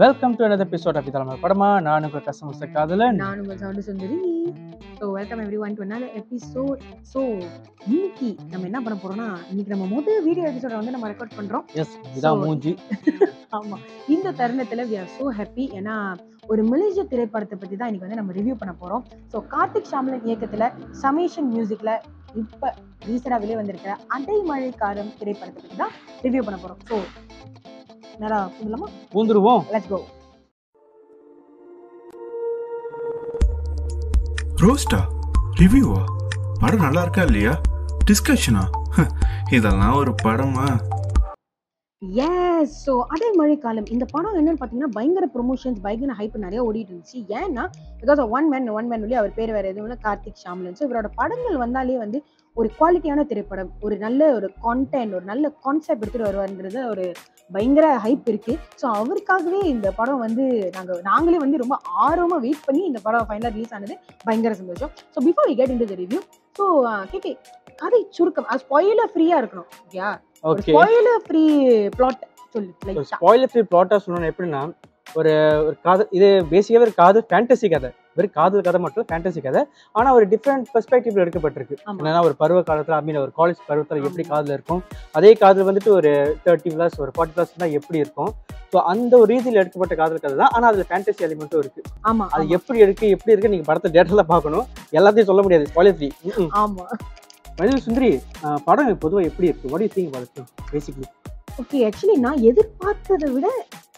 Welcome to another episode of தலைமை படமா நான் உங்கள் கஸ்டமர்ஸ் காதலன். நான் உங்கள் sound Sundari. So welcome everyone to another episode so இன்னைக்கு நம்ம என்ன பண்ண போறோம்னா இன்னைக்கு நம்ம முதல் வீடியோ எபிசோட வந்து நம்ம ரெக்கார்ட் பண்றோம். எஸ் இதான் மூஞ்சி. ஆமா. இந்த தருணத்துல we are so happy. ஏன்னா ஒரு மலேசிய திரைப்படத்தை பத்தி தான் இன்னைக்கு வந்து நம்ம ரிவ்யூ பண்ண போறோம். ஸோ கார்த்திக் ஷாம்லன் இயக்கத்துல சமேஷன் மியூசிக்ல இப்ப ரீசெண்டா வெளியே வந்திருக்கிற அடைமழை காரம் திரைப்படத்தை பத்தி தான் ரிவ்யூ பண்ண போறோம். ஸோ நல்லா புரியலாமா பூந்துருவோம் லெட்ஸ் கோ ரோஸ்டா ரிவ்யூவா? படம் நல்லா இருக்கா இல்லையா டிஸ்கஷனா இதெல்லாம் ஒரு படமா? எஸ் ஸோ அடைமழை காலம் இந்த படம் என்னன்னு பார்த்தீங்கன்னா பயங்கர ப்ரொமோஷன்ஸ் பயங்கர ஹைப் நிறைய ஓடிட்டு இருந்துச்சு. ஏன்னா because one man one man சொல்லி அவர் பேர் வேற எதுவும் இல்லை கார்த்திக் ஷாம்லன். ஸோ இவரோட படங்கள் வந்தாலே வந்து ஒரு குவாலிட்டியான திரைப்படம் ஒரு நல்ல ஒரு கான்டென்ட் ஒரு நல்ல கான்செப்ட் எடுத்துட்டு வருவாருங்கிறது ஒரு பயங்கர ஹைப் இருக்கு. ஸோ அவருக்காகவே இந்த படம் வந்து நாங்கள் நாங்களே வந்து ரொம்ப ஆர்வமா வெயிட் பண்ணி இந்த படம் ஃபைனலாக ரிலீஸ் ஆனது பயங்கர சந்தோஷம். So before we get in the review so KK கதை சுருக்கம் ஸ்பாயிலர் ஃப்ரீயா இருக்கணும். Okay okay spoiler free plot சொல்லு ஸ்பாயிலர் ஃப்ரீ பிளாட்டா சொல்லணும் எப்படின்னா ஒரு ஒரு காதல் இது பேசிக்காவே ஒரு காதல் ஃபேண்டசி கதை. வெறும் காதல் கதை மட்டும் ஃபேண்டசி கதை. ஆனா ஒரு டிஃப்ரெண்ட் பெர்ஸ்பெக்டிவ்ல எடுக்கப்பட்டிருக்கு. என்னன்னா ஒரு பருவ காலத்துல ஐ மீன் ஒரு காலேஜ் பருவத்துல எப்படி. காதல் இருக்கும்? அதே காதல் வந்துட்டு ஒரு தேர்ட்டி பிளஸ் ஒரு ஃபார்ட்டி பிளஸ் தான் எப்படி இருக்கும்? ஸோ அந்த ஒரு ரீதியில் எடுக்கப்பட்ட காதல் கதை தான். ஆனா அதுல ஃபேண்டசி எலிமெண்ட்டும் இருக்கு. ஆமா அது எப்படி இருக்கு எப்படி இருக்கு நீங்க படத்தை டேட்டில் பார்க்கணும். எல்லாத்தையும் சொல்ல முடியாது. ஸ்பாயிலர் ஃப்ரீ ஆமா. மனித சுந்தரி படம் பொதுவா எப்படி இருக்கு? What you think about basically okay actually நான் எதிர்பார்த்ததை விட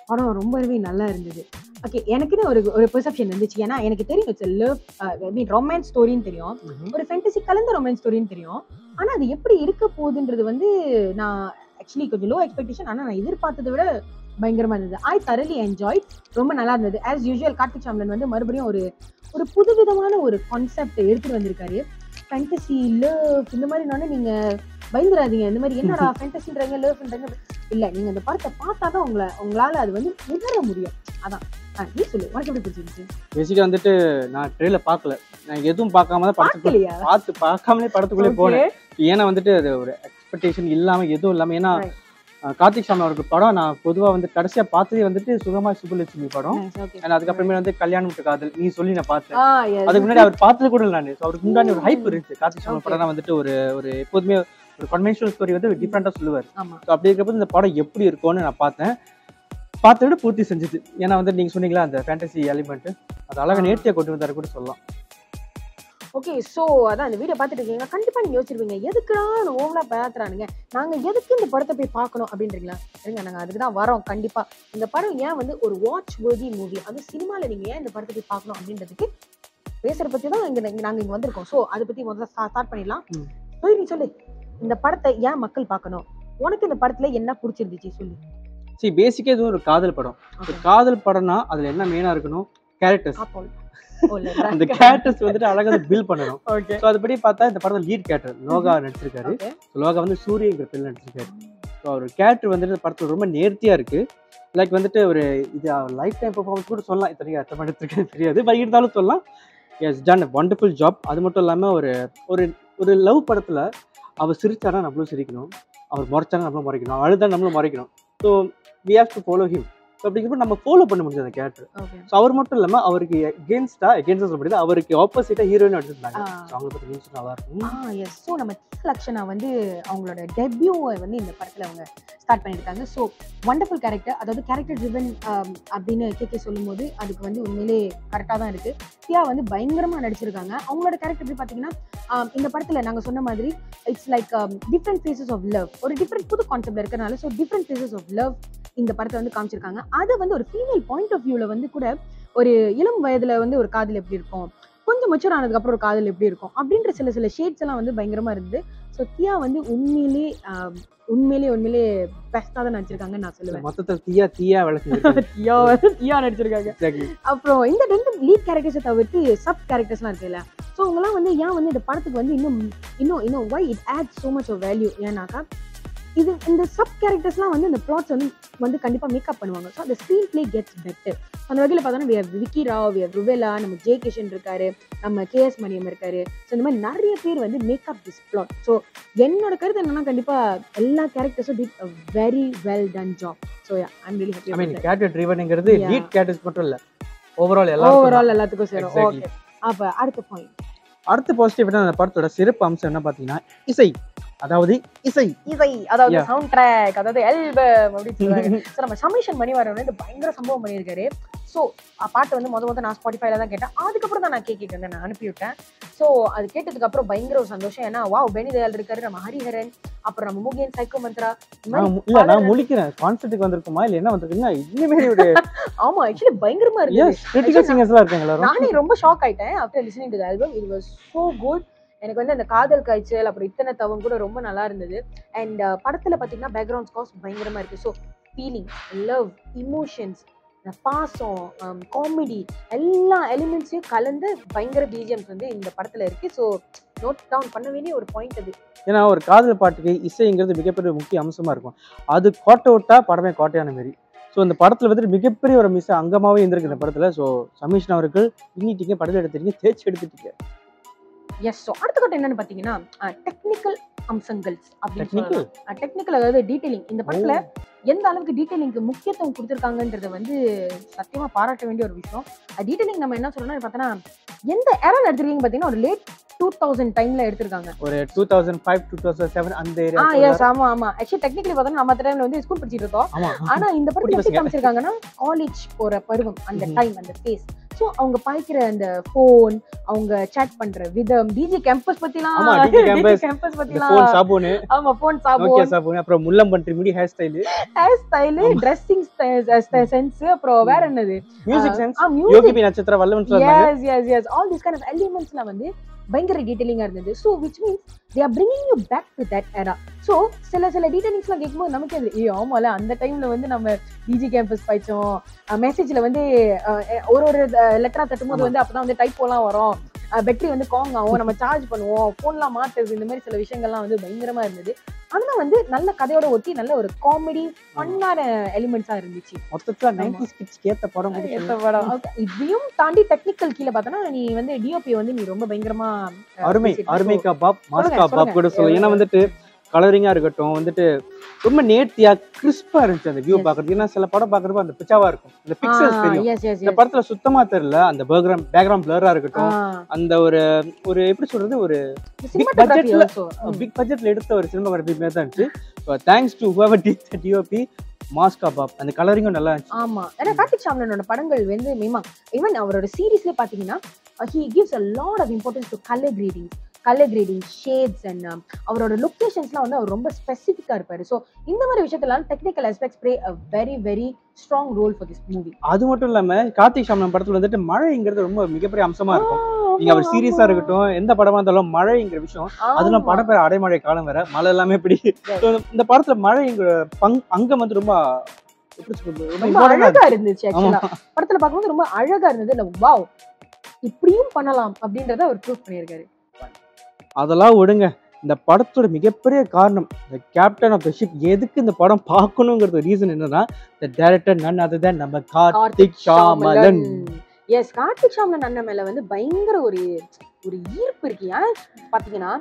படம் ரொம்பவே நல்லா இருந்தது. ஓகே எனக்குன்னு ஒரு ஒரு பெர்செப்ஷன் இருந்துச்சு. ஏன்னா எனக்கு தெரியும் it's love I mean romance ஸ்டோரின்னு தெரியும். ஒரு ஃபேண்டசி கலந்த ரொமான்ஸ் ஸ்டோரின்னு தெரியும். ஆனா அது எப்படி இருக்க போகுதுன்றது வந்து நான் ஆக்சுவலி கொஞ்சம் லோ எக்ஸ்பெக்டேஷன் ஆனா நான் எதிர்பார்த்ததை விட பயங்கரமா இருந்தது. ஐ தரலி என்ஜாய் ரொம்ப நல்லா இருந்தது. ஆஸ் யூஷுவல் கார்த்திக் சாம்லன் வந்து மறுபடியும் ஒரு ஒரு புதுவிதமான ஒரு கான்செப்ட் எடுத்துட்டு வந்திருக்காரு. ஃபேண்டசி லவ் இந்த மாதிரி நானே நீங்க பயந்துடாதீங்க இந்த மாதிரி என்னடா ஃபேண்டசின்றாங்க லவ்ன்றாங்க இல்ல நீங்க அந்த படத்தை பார்த்தா தான் உங்களை உங்களால அது வந்து உணர முடியும். அதான். நீ சொல்லு. உனக்கு எப்படி பிடிச்சிருந்துச்சு பேசிக்கா வந்துட்டு நான் ட்ரெயிலர் பார்க்கல. நான் எதுவும் பார்க்காம தான் படத்துக்குள்ள பார்த்து பார்க்காமலே படத்துக்குள்ளே போனேன். ஏன்னா வந்துட்டு அது ஒரு எக்ஸ்பெக்டேஷன் இல்லாம எதுவும் இல்லாம ஏன்னா கார்த்திக் சாமி அவருக்கு படம் நான் பொதுவா வந்து கடைசியா பார்த்ததே வந்துட்டு சுகமா சுபலட்சுமி படம். ஏன்னா அதுக்கப்புறமே வந்து கல்யாணம் காதல். நீ சொல்லி நான் பார்த்தேன். அதுக்கு முன்னாடி அவர் பார்த்தது கூட நான். அவருக்கு முன்னாடி ஒரு ஹைப் இருந்துச்சு. கார்த்திக் சாமி. படம்னா வந்துட்டு ஒரு ஒரு எப்போதுமே கன்வென்ஷனல் ஸ்டோரி வந்து டிஃப்ரெண்டா சொல்லுவார். ஸோ அப்படி இருக்கிறப்ப இந்த படம் எப்படி இருக்கும்னு நான் பார்த்தேன். பார்த்த விட பூர்த்தி செஞ்சுது. ஏன்னா வந்து நீங்க சொன்னீங்களா அந்த ஃபேண்டசி எலிமெண்ட் அது அழகா ஆ. நேர்த்தியா கொண்டு வந்தாரு கூட சொல்லலாம். ஓகே சோ அதான் இந்த வீடியோ பார்த்துட்டு இருக்கீங்க கண்டிப்பா நீங்க யோசிச்சிருப்பீங்க எதுக்குடா ஓவலா பேத்துறானுங்க? நாங்க எதுக்கு இந்த படத்தை போய் பார்க்கணும் அப்படின்றீங்களா? சரிங்க நாங்க அதுக்கு தான் வரோம் கண்டிப்பா. இந்த படம் ஏன் வந்து ஒரு வாட்ச் worthy மூவி அது சினிமால நீங்க ஏன் இந்த படத்தை போய் பார்க்கணும் அப்படின்றதுக்கு பேசுற பத்தி தான் இங்க இங்க நாங்க இங்க வந்திருக்கோம். சோ அதை பத்தி முதல்ல ஸ்டார்ட் பண்ணிடலாம். சொல்லி நீ சொல்லு. இந்த படத்தை ஏன் மக்கள் பார்க்கணும்? உனக்கு இந்த படத்துல என்ன பிடிச்சிருந்துச்சு சொல்லு. சரி பேசிக்கா இது ஒரு காதல் படம். காதல் படம்னா அதுல என்ன மெயினா இருக்கணும்? கேரக்டர்ஸ். அந்த கேரக்டர்ஸ் வந்துட்டு அழகா பில் பண்ணணும். ஓகே ஸோ அதுபடி பார்த்தா இந்த படத்துல லீட் கேரக்டர் லோகா நடிச்சிருக்காரு. லோகா வந்து சூரியங்கிற பேர்ல நடிச்சிருக்காரு. ஸோ அவர் கேரக்டர் வந்துட்டு இந்த படத்துல ரொம்ப நேர்த்தியா இருக்கு. லைக் வந்துட்டு ஒரு இது லைஃப் டைம் பெர்ஃபார்மன்ஸ் கூட சொல்லலாம். இத்தனைக்கு அர்த்தம் பண்ணிருக்கேன் தெரியாது. பட் இருந்தாலும் சொல்லலாம். எஸ் டன் வண்டர்ஃபுல் ஜாப் அது மட்டும் இல்லாம ஒரு ஒரு ஒரு லவ் படத்துல அவர் சிரித்தானா நம்மளும் சிரிக்கணும். அவர் முறைச்சானா நம்மளும் முறைக்கணும். அழுதா நம்மளும் முறைக்கணும். So we have to follow him so அப்படிங்கிறப்ப நம்ம ஃபாலோ பண்ண முடிஞ்சது அந்த கேரக்டர் ஸோ அவர் மட்டும் இல்லாம அவருக்கு எகேன்ஸ்டா எகேன்ஸ்டா சொல்ல முடியாது அவருக்கு ஆப்போசிட்டா ஹீரோயின் நடிச்சிருந்தாங்க ஆ. ஸோ அவங்களை பத்தி நியூஸ் நல்லா இருக்கும். ஸோ நம்ம லக்ஷனா வந்து அவங்களோட டெபியூவை வந்து இந்த படத்தில் அவங்க ஸ்டார்ட் பண்ணியிருக்காங்க. ஸோ வண்டர்ஃபுல் கேரக்டர் அதாவது கேரக்டர் ட்ரிவன் அப்படின்னு கேட்க சொல்லும்போது அதுக்கு வந்து உண்மையிலே கரெக்டாக தான் இருக்கு. தியா வந்து பயங்கரமாக நடிச்சிருக்காங்க. அவங்களோட கேரக்டர் எப்படி பார்த்தீங்கன்னா இந்த படத்தில் நாங்கள் சொன்ன மாதிரி it's like different faces of love ஒரு டிஃப்ரெண்ட் புது கான்செப்ட் இருக்கிறனால so different faces of love இந்த படத்தை வந்து காமிச்சிருக்காங்க. அது வந்து ஒரு ஃபீமேல் பாயிண்ட் ஆஃப் வியூவில் வந்து கூட ஒரு இளம் வயதுல வந்து ஒரு காதல் எப்படி இருக்கும்? கொஞ்சம் மெச்சூர் ஆனதுக்கு அப்புறம் ஒரு காதல் எப்படி இருக்கும்? அப்படின்ற சில சில ஷேட்ஸ் எல்லாம் வந்து பயங்கரமா இருந்தது. ஸோ தியா வந்து உண்மையிலே உண்மையிலே உண்மையிலே பெஸ்டா தான் நடிச்சிருக்காங்கன்னு நான் சொல்லுவேன். மொத்தத்தில் தீயா தீயா தியா தியா நடிச்சிருக்காங்க. அப்புறம் இந்த ரெண்டு லீட் கேரக்டர்ஸை தவிர்த்து சப் கேரக்டர்ஸ்லாம் இருக்குல்ல. ஸோ அவங்கலாம் வந்து ஏன் வந்து இந்த படத்துக்கு வந்து இன்னும் இன்னும் இன்னும் why it add so much of value ஏன்னாக்கா இது இந்த சப் கேரக்டர்ஸ்லாம் வந்து இந்த பிளாட்ஸ் வந்து வந்து கண்டிப்பா மேக்கப் பண்ணுவாங்க. ஸோ அந்த ஸ்க்ரீன் பிளே கெட்ஸ் பெட்டர் அந்த வகையில் பார்த்தோன்னா விக்கி ராவ் have ருவேலா நம்ம ஜே கிஷன் இருக்காரு நம்ம கேஎஸ் மணியம் இருக்காரு. ஸோ இந்த மாதிரி நிறைய பேர் வந்து மேக்கப் திஸ் பிளாட் ஸோ என்னோட கருத்து என்னன்னா கண்டிப்பா எல்லா கேரக்டர்ஸும் did a very well done job so I'm really I mean happy character ட்ரிவனுங்கிறது. Lead characters மட்டும் இல்ல. ஓவரால் எல்லாரும் ஓவரால் எல்லாத்துக்கும் சேரும். ஓகே அப்ப அடுத்த பாயிண்ட் அடுத்த பாசிட்டிவ் என்ன அந்த படத்தோட சிறப்பு அம்சம் என்ன பாத்தீங்கன்னா இசை. அதாவது இசை. இசை அதாவது. சவுண்ட் ட்ராக் அதாவது ஆல்பம் அப்படின்னு சொல்லுவாங்க ஸோ நம்ம சமிஷன் மணிவாரன் வந்து பயங்கர சம்பவம் பண்ணியிருக்காரு. ஸோ பாட்டு வந்து முத முத நான் ஸ்பாட்டிஃபைல தான் கேட்டேன். அதுக்கப்புறம் தான் நான் இருந்தேன் நான் அனுப்பி விட்டேன் ஸோ அது கேட்டதுக்கு அப்புறம் பயங்கர ஒரு சந்தோஷம். ஏன்னா வாவ் பெனி தயாள் இருக்காரு நம்ம ஹரிஹரன் அப்புறம் நம்ம முகேன் சைக்கோ மந்த்ரா இல்ல நான் முழிக்கிறேன். கான்சர்ட்டுக்கு வந்திருக்குமா? இல்ல என்ன வந்திருக்குன்னா இனிமேல் ஒரு ஆமா ஆக்சுவலி பயங்கரமா இருக்கு கிரிட்டிக்கல் இருக்காங்க நானே ரொம்ப ஷாக் ஆயிட்டேன் ஆஃப்டர் லிசனிங் டு ஆல்பம் இது வாஸ் சோ குட் எனக்கு வந்து அந்த காதல் காய்ச்சல் அப்புறம் இத்தனை தவம் கூட ரொம்ப நல்லா இருந்தது. அண்ட் படத்துல பார்த்தீங்கன்னா பேக்ரவுண்ட் ஸ்கார்ஸ் பயங்கரமா இருக்கு. ஸோ ஃபீலிங் லவ் இமோஷன்ஸ் பாசம் காமெடி எல்லா எலிமெண்ட்ஸையும் கலந்து பயங்கர பிஜிஎம்ஸ் வந்து இந்த படத்துல இருக்கு. ஸோ நோட் டவுன் பண்ண வேண்டிய ஒரு பாயிண்ட் அது. ஏன்னா ஒரு காதல் பாட்டுக்கு இசைங்கிறது மிகப்பெரிய முக்கிய அம்சமா இருக்கும். அது கோட்டை விட்டா படமே கோட்டையான மாரி. ஸோ இந்த படத்தில் வந்துட்டு மிகப்பெரிய ஒரு மிஸ் அங்கமாகவே இருந்திருக்கு இந்த படத்தில். ஸோ சமீஷன் அவர்கள் பின்னிட்டீங்க படத்தில் எடுத்துட்டீங்க தேய்ச்சி எடுத்துட்டீங்க. எஸ் ஸோ அடுத்த கட்டம் என்னன்னு பாத்தீங்கன்னா டெக்னிக்கல் அம்சங்கள் அப்படின்னு டெக்னிக்கல் சொல்லலாம். டெக்னிக்கல் அதாவது டீடைலிங் இந்த படத்துல எந்த அளவுக்கு டீடைலிங்க்கு முக்கியத்துவம் கொடுத்துருக்காங்கன்றத வந்து சத்தியமா பாராட்ட வேண்டிய ஒரு விஷயம். டீடைலிங் நம்ம என்ன சொல்லணும்னு பார்த்தோன்னா எந்த ஏரால எடுத்திருக்கீங்க பார்த்தீங்கன்னா ஒரு லேட் டூ தௌசண்ட் டைம்ல எடுத்திருக்காங்க. ஒரு two thousand five two thousand seven அந்த ஆ ஏரியா எஸ் ஆமா ஆமா. ஆக்சுவலி டெக்னிக்கலி பார்த்தோன்னா நம்ம டைம்ல வந்து ஸ்கூல் படிச்சிட்டு இருக்கோம். ஆனா இந்த படத்துல எப்படி. காமிச்சிருக்காங்கன்னா காலேஜ் போற பருவம் அந்த. டைம் அந்த ஃபேஸ் ஸோ அவங்க பாய்க்கிற அந்த ஃபோன் அவங்க சேட் பண்ற விதம் டிஜி கேம்பஸ் பத்திலாம். கேம்பஸ் பத்திலாம். சாபூனு. ஆமா ஃபோன் நோக்கியா சாபோன் சாபூனு அப்புறம் முல்லம் பண்றி முடி hair style hair style. Dressing sense அப்புறம் வேற என்னது? மியூசிக் சென்ஸ் ஆ மியூசிக் நட்சத்திர வல்லவன் சொன்னாங்க yes yes yes all this kind of எலிமெண்ட்ஸ்லாம் வந்து பயங்கர டீடைலிங்கா இருந்தது. So which means they are bringing you back to that era so சில சில டீடைலிங்ஸ்லாம் கேட்கும்போது நமக்கு அது ஏ ஆமால அந்த டைம்ல வந்து நம்ம டிஜி கேம்பஸ் படிச்சோம் மெசேஜ்ல வந்து ஒரு ஒரு லெட்டரா தட்டும்போது. வந்து அப்பதான் வந்து டைப்போலாம் வரும். பேட்டரி வந்து காங் ஆகும். நம்ம சார்ஜ் பண்ணுவோம். ஃபோன்லாம் மாட்டுறது இந்த மாதிரி சில விஷயங்கள்லாம் வந்து பயங்கரமா இருந்தது. அதெல்லாம் வந்து நல்ல கதையோட ஒட்டி நல்ல ஒரு காமெடி ஃபன்னான எலிமெண்ட்ஸா இருந்துச்சு. மொத்தத்துல நைன்டி ஸ்கிட்ஸ்க்கு ஏத்த படம். ஏத்த படம். இதையும் தாண்டி டெக்னிக்கல் கீழே பார்த்தோன்னா நீ வந்து டிஓபி வந்து நீ ரொம்ப பயங்கரமா அருமை. அருமை. கபாப் மாஸ் கபாப் கூட. சொல்லுவோம் ஏன்னா வந்துட்டு கலரிங்கா இருக்கட்டும் வந்துட்டு ரொம்ப நேர்த்தியா கிறிஸ்பா இருந்துச்சு அந்த வியூ. பாக்குறது ஏன்னா சில படம் பாக்குறப்ப அந்த பிச்சாவா இருக்கும். அந்த பிக்சல்ஸ் ஆ, தெரியும். இந்த. படத்துல சுத்தமா தெரியல. அந்த பேக்ரவுண்ட் பேக்ரவுண்ட் பிளரா இருக்கட்டும். அந்த ஒரு ஒரு எப்படி சொல்றது? ஒரு இந்த also. ம். பிக் பட்ஜெட்ல எடுத்த ஒரு சினிமாகிராஃபி மாதிரி தான் இருந்துச்சு. Thanks to did the DOP mass கபாப் அந்த கலரிங்கும் நல்லா இருந்துச்சு. ஆமா. ஏன்னா கார்த்திக் சாம்லனோட படங்கள் வந்து மேமா ஈவன் அவரோட சீரீஸ்ல பாத்தீங்கன்னா he gives a lot of importance to colour grading colour grading shades and அவரோட லொக்கேஷன்ஸ்லாம் வந்து அவர் ரொம்ப ஸ்பெசிஃபிக்கா இருப்பாரு. ஸோ இந்த மாதிரி விஷயத்துல technical aspects play a very very strong role for this movie அது மட்டும் இல்லாம கார்த்திக் சாமன் படத்துல வந்துட்டு மழைங்கிறது ரொம்ப மிகப்பெரிய அம்சமா இருக்கும். நீங்க அவர் சீரியஸா இருக்கட்டும் எந்த படமா இருந்தாலும் மழைங்கிற விஷயம் அதெல்லாம் படம் பேர் அடைமழை காலம் வேற மழை எல்லாமே இப்படி இந்த படத்துல மழைங்கிற பங் அங்கம் வந்து ரொம்ப அழகா இருந்துச்சு ஆக்சுவலா படத்துல பார்க்கும்போது ரொம்ப அழகா இருந்தது இல்ல வாவ் இப்படியும் பண்ணலாம் அப்படின்றத அவர் ப்ரூவ் பண்ணியிருக்காரு. அதெல்லாம் விடுங்க. இந்த படத்தோட மிகப்பெரிய காரணம் இந்த கேப்டன் ஆஃப் த ஷிப் எதுக்கு இந்த படம் பார்க்கணுங்கிறது ரீசன் என்னன்னா இந்த டேரக்டர் நன் அதுதான் நம்ம கார்த்திக் ஷாமலன் எஸ் கார்த்திக் ஷாமலன் அண்ணன் மேல வந்து பயங்கர ஒரு ஒரு ஈர்ப்பு இருக்கு. ஏன் பாத்தீங்கன்னா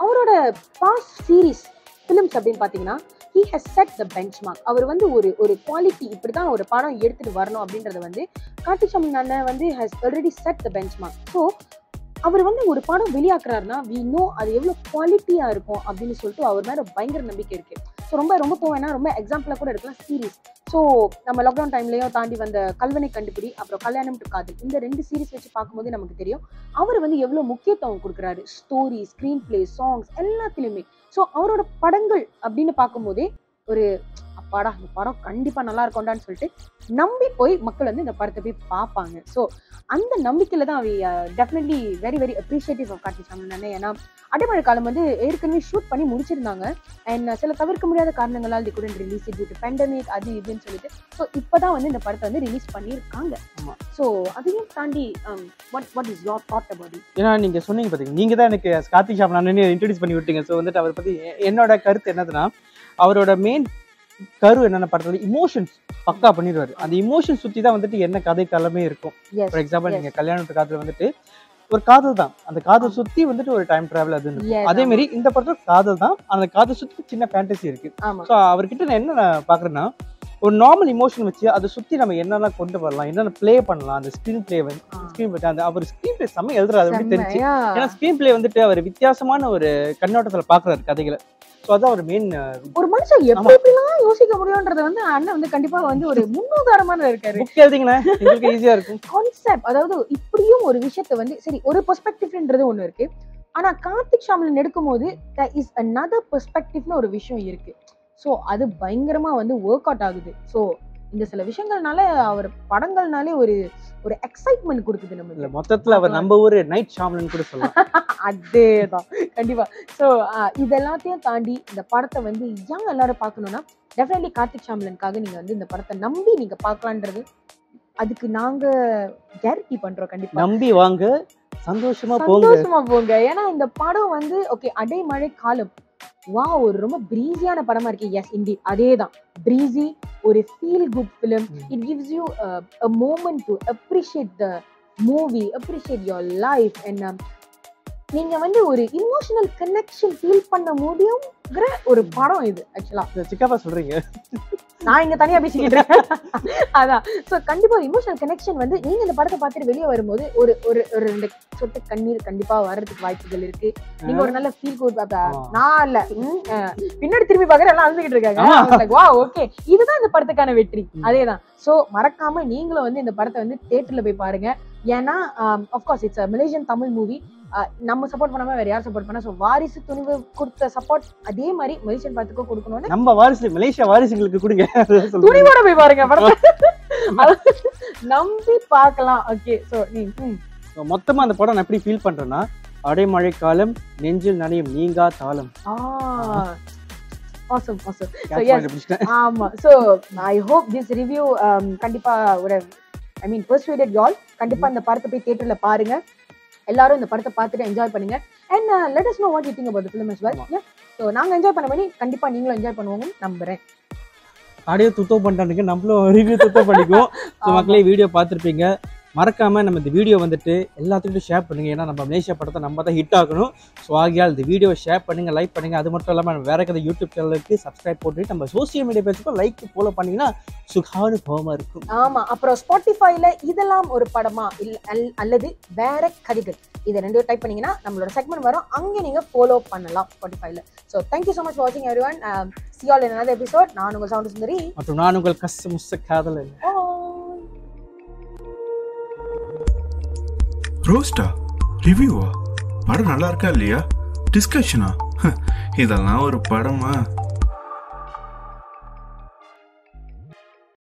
அவரோட பாஸ்ட் சீரிஸ் ஃபிலிம்ஸ் அப்படின்னு பாத்தீங்கன்னா he has set the benchmark அவர் வந்து ஒரு ஒரு குவாலிட்டி இப்படிதான் ஒரு படம் எடுத்துட்டு வரணும் அப்படின்றத வந்து கார்த்திக் ஷாமலன் அண்ணன் வந்து has already set the benchmark so அவர் வந்து ஒரு படம் வெளியாக்குறாருன்னா வி நோ அது எவ்வளவு குவாலிட்டியா இருக்கும் அப்படின்னு சொல்லிட்டு அவர் மேல பயங்கர நம்பிக்கை இருக்கு. ஸோ ரொம்ப ரொம்ப போவேன்னா ரொம்ப எக்ஸாம்பிளா கூட இருக்கலாம் சீரீஸ் ஸோ நம்ம லாக்டவுன் டைம்லையும் தாண்டி வந்த கல்வனை கண்டுபிடி அப்புறம் கல்யாணம் டு காதல் இந்த ரெண்டு சீரீஸ் வச்சு பார்க்கும்போது நமக்கு தெரியும் அவர் வந்து எவ்வளவு முக்கியத்துவம் கொடுக்குறாரு. ஸ்டோரி ஸ்க்ரீன் பிளே சாங்ஸ் எல்லாத்துலயுமே. ஸோ அவரோட படங்கள் அப்படின்னு பார்க்கும்போதே ஒரு அப்பாடா இந்த படம் கண்டிப்பா நல்லா இருக்கும்டான்னு சொல்லிட்டு நம்பி போய் மக்கள் வந்து இந்த படத்தை போய் பார்ப்பாங்க. ஸோ அந்த நம்பிக்கையில தான் அவை definitely very very appreciative of Karthik Shamalan ஏன்னா அடைமழை காலம் வந்து ஏற்கனவே ஷூட் பண்ணி முடிச்சிருந்தாங்க. அண்ட் சில தவிர்க்க முடியாத காரணங்களால் தி குடன் ரிலீஸ் டியூ டு பேண்டமிக் அது இதுன்னு சொல்லிட்டு. ஸோ இப்போதான் வந்து இந்த படத்தை வந்து ரிலீஸ் பண்ணியிருக்காங்க. ஸோ அதையும் தாண்டி what what is your thought about ஏன்னா நீங்க சொன்னீங்க பாத்தீங்க நீங்க தான் எனக்கு கார்த்திக் ஷாமலன் இன்ட்ரடியூஸ் பண்ணி விட்டீங்க. ஸோ வந்துட்டு அவரை பத்தி எ- என்னோட கருத்து என்னதுன்னா அவரோட மெயின் கரு என்னென்ன படத்துல இமோஷன்ஸ் பக்கா பண்ணிடுவாரு. அந்த இமோஷன் சுத்தி தான் வந்துட்டு என்ன கதை களமே இருக்கும் ஃபார் எக்ஸாம்பிள். நீங்க கல்யாணத்து காதல் வந்துட்டு ஒரு காதல் தான். அந்த காதல் சுத்தி வந்துட்டு ஒரு டைம் டிராவல் அது அதே. மாதிரி இந்த படத்துல காதல் தான். அந்த காதல் சுத்தி சின்ன ஃபேண்டசி இருக்கு. ஸோ அவர்கிட்ட நான் என்ன பாக்குறேன்னா ஒரு நார்மல் இமோஷன் வச்சு அதை சுத்தி நம்ம என்னென்ன கொண்டு வரலாம் என்னென்ன ப்ளே பண்ணலாம் அந்த ஸ்க்ரீன் ப்ளே வந்து. ஸ்க்ரீன் பிளே அந்த அவர் ஸ்க்ரீன் பிளே செம்ம எழுதுறாரு அப்படி தெரிஞ்சு. ஏன்னா ஸ்க்ரீன் பிளே வந்துட்டு அவர் வித்தியாசமான ஒரு கண்ணோட்டத்துல பாக்குறாரு கதைகளை. ஸோ அதான் அவர் மெயின் ஒரு மனுஷன் எப்படி எப்படிலாம் யோசிக்க முடியும்ன்றத வந்து அண்ணன் வந்து கண்டிப்பா வந்து ஒரு முன்னுதாரணமான இருக்காரு. புக் எழுதிங்கன்னா எங்களுக்கு ஈஸியா இருக்கும். கான்செப்ட் அதாவது இப்படியும் ஒரு விஷயத்த வந்து சரி ஒரு பெர்ஸ்பெக்டிவ்ன்றது ஒண்ணு இருக்கு. ஆனா கார்த்திக் ஷாமலன் எடுக்கும்போது இஸ் another பெர்ஸ்பெக்டிவ்னு ஒரு விஷயம் இருக்கு. ஸோ அது பயங்கரமா வந்து ஒர்க் அவுட் ஆகுது. ஸோ இந்த சில விஷயங்கள்னால அவர் படங்கள்னாலே ஒரு ஒரு எக்ஸைட்மெண்ட் கொடுக்குது இல்ல நமக்கு மொத்தத்துல அவர் நம்ம ஊரு நைட் ஷாம்லன் கூட சொல்லலாம். அதேதான் கண்டிப்பா. ஸோ இது எல்லாத்தையும் தாண்டி இந்த படத்தை வந்து யங் எல்லாரும் பார்க்கணும்னா டெஃபினெட்லி கார்த்திக் ஷாம்லனுக்காக நீங்க வந்து இந்த படத்தை நம்பி நீங்க பார்க்கலான்றது அதுக்கு நாங்க கேரண்டி பண்றோம் கண்டிப்பா. நம்பி வாங்க சந்தோஷமா போங்க. சந்தோஷமா போங்க. ஏன்னா இந்த படம் வந்து ஓகே அடைமழை காலம். வா ஒரு ரொம்ப பிரீஸியான படமா இருக்கு. எஸ் இண்டி அதேதான். பிரீஸி ஒரு feel good film. It gives you a moment to appreciate the movie appreciate your life and நீங்க வந்து ஒரு இமோஷனல் கனெக்ஷன் ஃபீல் பண்ண முடியுங்கிற ஒரு படம் இது ஆக்சுவலா சிக்காப்பா சொல்றீங்க? நான் இங்க தனியா பேசிக்கிட்டு இருக்கேன். அதான். சோ கண்டிப்பா ஒரு இமோஷனல் கனெக்ஷன் வந்து நீங்க இந்த படத்தை பார்த்துட்டு வெளியே வரும்போது ஒரு ஒரு ஒரு ரெண்டு சொட்டு கண்ணீர் கண்டிப்பா வர்றதுக்கு வாய்ப்புகள் இருக்கு. நீங்க ஒரு நல்ல ஃபீல் குட். நான் இல்ல. பின்னாடி திரும்பி பாக்குற எல்லாம் அழுதுகிட்டு. இருக்காங்க. வா ஓகே இதுதான் இந்த படத்துக்கான வெற்றி. அதேதான். சோ மறக்காம நீங்களும் வந்து இந்த படத்தை வந்து தியேட்டர்ல போய் பாருங்க. ஏன்னா of course it's Malaysian Tamil movie நம்ம சப்போர்ட் பண்ணாம வேற யார் சப்போர்ட் பண்ணா சோ வாரிசு துணிவு கொடுத்த சப்போர்ட் அதே மாதிரி மலேசியன் படத்துக்கும் கொடுக்கணும்னு நம்ம வாரிசு மலேசியா வாரிசுகளுக்கு கொடுங்க. துணிவோட போய் பாருங்க நம்பி பார்க்கலாம். ஓகே சோ நீ மொத்தமா அந்த படம் நான் எப்படி ஃபீல் பண்றேன்னா அடைமழை காலம் நெஞ்சில் நனையும் நீங்கா தாளம். ஆமா. So I hope this review கண்டிப்பா ஒரு ஐ மீன் பர்சுவேடட் யால் கண்டிப்பா இந்த படத்தை போய் தியேட்டர்ல பாருங்க. எல்லாரும் இந்த படத்தை பார்த்துட்டு என்ஜாய் பண்ணுங்க. And let us know what you think about the film as well. ஆமா. yeah. சோ நாங்க என்ஜாய் பண்ண பண்ணி கண்டிப்பா நீங்களும் என்ஜாய் பண்ணுவோம் நம்புறேன். ஆடியோ துத்தம் பண்ணிட்டானுங்க. நம்மளும் ரிவ்யூ துத்தம் பண்ணிக்குவோம். ஸோ. மக்களே வீடியோ பார்த்துருப்பீங்க. மறக்காம நம்ம இந்த வீடியோ வந்துட்டு எல்லாத்துக்கிட்டும் ஷேர் பண்ணுங்க. ஏன்னா நம்ம மலேசியா படத்தை நம்ம தான் ஹிட் ஆகணும். ஸோ ஆகியால் இந்த வீடியோ ஷேர் பண்ணுங்க லைக் பண்ணுங்க. அது மட்டும் இல்லாமல் நம்ம வேற கதை யூடியூப் சேனலுக்கு சப்ஸ்கிரைப் போட்டு நம்ம சோசியல் மீடியா பேஜுக்கும் லைக் ஃபாலோ பண்ணீங்கன்னா சுகானுபவமா இருக்கும். ஆமா அப்புறம் ஸ்பாட்டிஃபைல இதெல்லாம் ஒரு படமா இல்ல அல்- அல்லது வேற கதைகள். இது ரெண்டு டைப் பண்ணீங்கன்னா நம்மளோட செக்மெண்ட் வரும். அங்க நீங்க ஃபாலோ பண்ணலாம் ஸ்பாட்டிஃபைல so thank you so much வாட்சிங் everyone see all episode நான் உங்க சவுண்ட் சுந்தரி. மற்றும் நான் உங்கள் கஷ்ட முஸ்த காதல் Bye. ரோஸ்டா ரிவ்யூவா படம் நல்லா இருக்கா இல்லையா? டிஸ்கஷனா இதெல்லாம் ஒரு படமா?